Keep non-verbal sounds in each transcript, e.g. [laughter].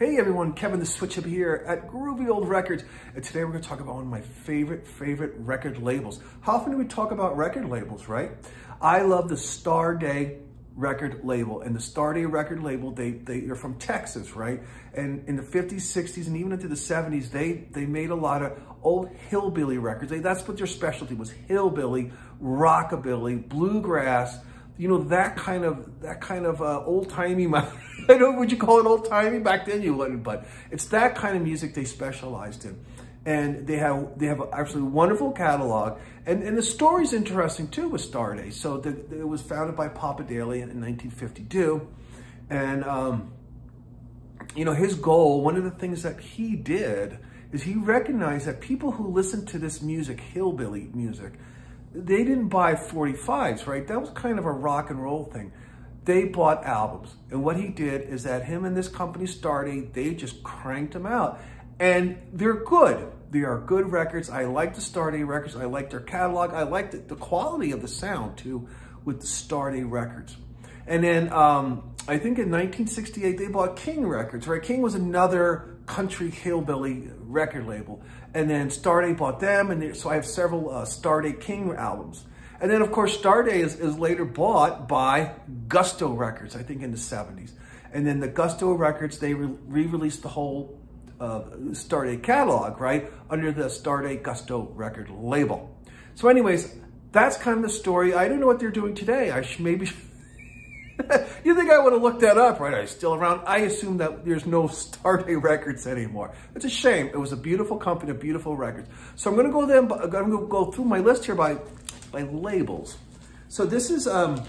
Hey everyone, Kevin the Switch Hippie here at Groovy Old Records. And today we're gonna talk about one of my favorite, favorite record labels. How often do we talk about record labels, right? I love the Starday record label. And the Starday record label, they, they are from Texas, right? And in the 50s, 60s, and even into the 70s, they, they made a lot of old hillbilly records. They, that's what their specialty was, hillbilly, rockabilly, bluegrass, you know, that kind of, that kind of uh, old-timey, [laughs] I don't know, would you call it old-timey? Back then you wouldn't, but it's that kind of music they specialized in. And they have, they have an absolutely wonderful catalog. And, and the story's interesting too with Starday. So the, it was founded by Pappy Daily in, in 1952. And, um, you know, his goal, one of the things that he did is he recognized that people who listen to this music, hillbilly music, they didn't buy 45s, right? That was kind of a rock and roll thing. They bought albums. And what he did is that him and this company started, they just cranked them out. And they're good. They are good records. I like the Starday records. I like their catalog. I like the, the quality of the sound too with the Starday records. And then um, I think in 1968, they bought King Records, right? King was another country hillbilly record label. And then Starday bought them, and so I have several uh, King albums. And then, of course, Starday is, is later bought by Gusto Records, I think in the 70s. And then the Gusto Records, they re-released the whole uh, catalog, right, under the Starday Gusto record label. So anyways, that's kind of the story. I don't know what they're doing today. I maybe [laughs] you think I would have looked that up, right? Are still around? I assume that there's no Starday [laughs] Records anymore. It's a shame. It was a beautiful company, beautiful records. So I'm going to go then. I'm going to go through my list here by by labels. So this is um,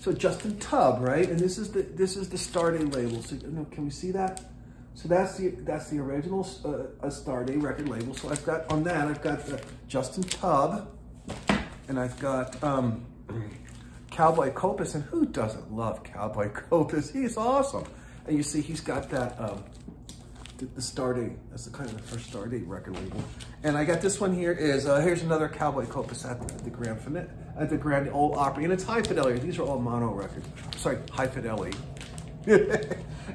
so Justin Tubb, right? And this is the this is the Starday label. So can we see that? So that's the that's the original uh, Starday record label. So I've got on that I've got uh, Justin Tubb, and I've got um, Cowboy Copas, and who doesn't love Cowboy [laughs] Copas? He's awesome. And you see he's got that, um, the, the that's the kind of the first Starday record label. And I got this one here is, uh, here's another Cowboy Copas at the, the Grand at the Grand Ole Opry, and it's high fidelity. These are all mono records. Sorry, high fidelity. [laughs] and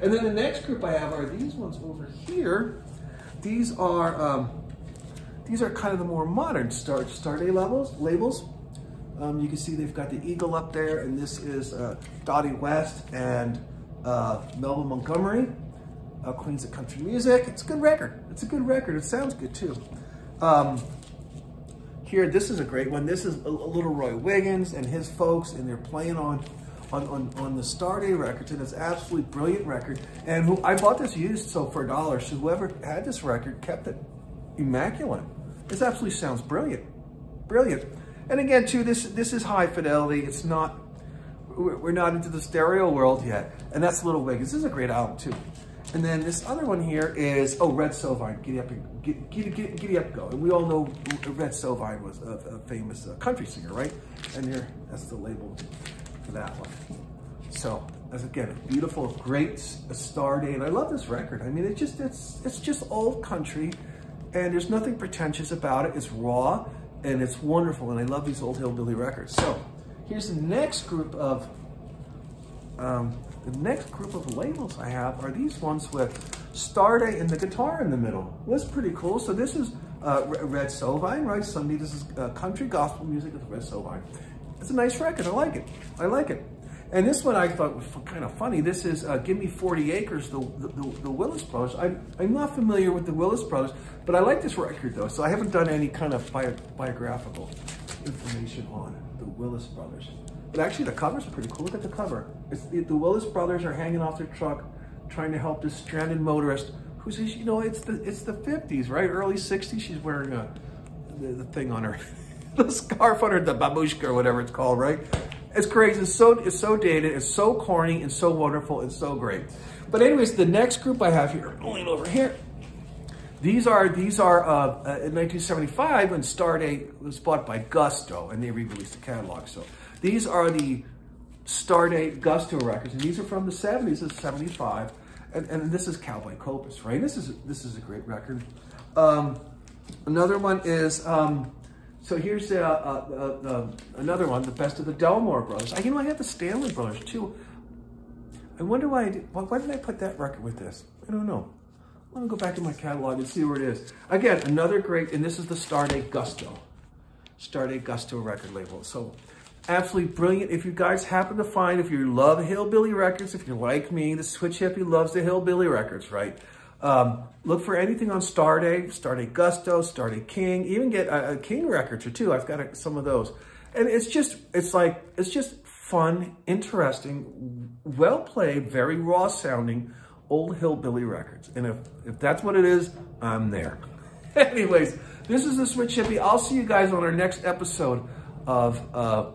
then the next group I have are these ones over here. These are, um, these are kind of the more modern Star, Starday levels, labels. Um, you can see they've got the Eagle up there, and this is uh, Dottie West and uh, Melba Montgomery, uh, Queens of Country Music. It's a good record. It's a good record. It sounds good too. Um, here, this is a great one. This is a, a little Roy Wiggins and his folks, and they're playing on on, on, on the Starday records, and it's absolutely brilliant record. And who I bought this used so for a dollar. So whoever had this record kept it immaculate. This absolutely sounds brilliant, brilliant. And again, too, this, this is high fidelity. It's not, we're not into the stereo world yet. And that's a Little Wiggins. This is a great album, too. And then this other one here is, oh, Red Sovine, Giddy Up, Giddy, Giddy, Giddy Up Go. And we all know Red Sovine was a, a famous uh, country singer, right? And here, that's the label for that one. So, as again, a beautiful, great Starday. And I love this record. I mean, it just, it's, it's just old country and there's nothing pretentious about it. It's raw and it's wonderful, and I love these old hillbilly records. So here's the next group of um, the next group of labels I have are these ones with Starday and the guitar in the middle. That's pretty cool. So this is uh, Red Sovine, right? Sunday, this is uh, country gospel music with Red Sovine. It's a nice record. I like it. I like it. And this one I thought was kind of funny. This is uh, Give Me 40 Acres, the, the, the, Willis Brothers. I'm, I'm not familiar with the Willis Brothers, but I like this record though. So I haven't done any kind of bio, biographical information on the Willis Brothers. But actually the cover's pretty cool. Look at the cover. It's, the, the Willis Brothers are hanging off their truck trying to help this stranded motorist who says, you know, it's the, it's the 50s, right? Early 60s. She's wearing a, the, the thing on her, [laughs] the scarf on her, the babushka or whatever it's called, right? It's crazy. It's so, it's so dated. It's so corny and so wonderful and so great. But anyways, the next group I have here, going over here, these are, these are uh, uh, in 1975 when Starday was bought by Gusto and they re-released the catalog. So these are the Starday Gusto records. And these are from the 70s, it's 75. And, and this is Cowboy Copas, right? This is, this is a great record. Um, another one is, um, so here's uh, uh, uh, another one, the best of the Delmore brothers. I, you know, I have the Stanley brothers too. I wonder why I did, why, why did I put that record with this? I don't know. Let me go back in my catalog and see where it is. Again, another great, and this is the Starday Gusto. Starday Gusto record label. So absolutely brilliant. If you guys happen to find, if you love Hillbilly records, if you're like me, the Switch Hippie loves the Hillbilly records, right? Um, look for anything on Starday, Starday Gusto, Starday King, even get a, a King records or two. I've got a, some of those. And it's just, it's like, it's just fun, interesting, well played, very raw sounding old hillbilly records. And if, if that's what it is, I'm there. [laughs] Anyways, this is the Switch Hippie. I'll see you guys on our next episode of uh,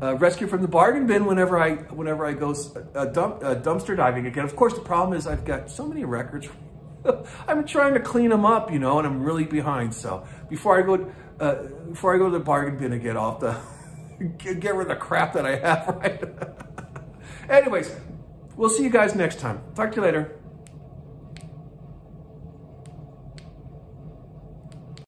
uh, Rescue from the Bargain Bin whenever I whenever I go uh, dump, uh, dumpster diving again. Of course, the problem is I've got so many records. [laughs] I'm trying to clean them up, you know, and I'm really behind. So before I go, uh, before I go to the bargain bin and get off the, get, get rid of the crap that I have, [laughs] right? [laughs] Anyways, we'll see you guys next time. Talk to you later.